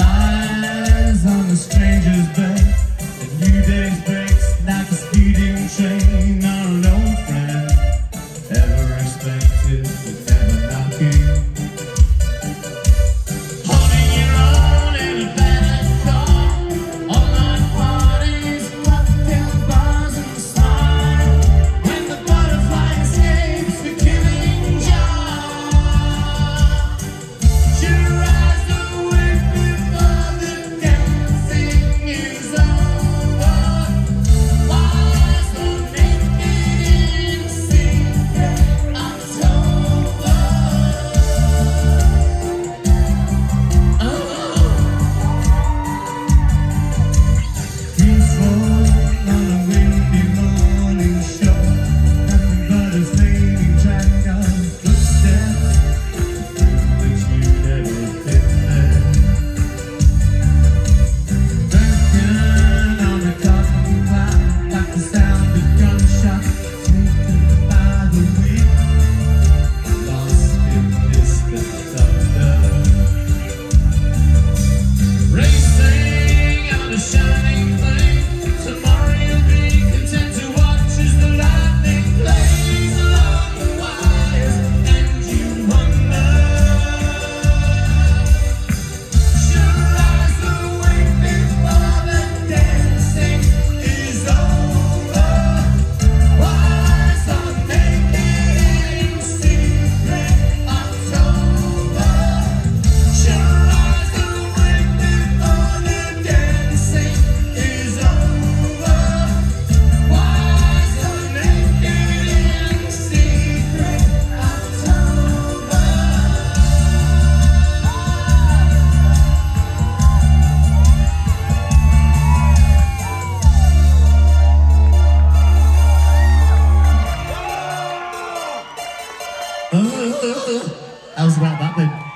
Lies on the stranger's bed. A new day breaks like a speeding train. Our a lone friend. Ever expected, but never knocking. Oh, That was about that big.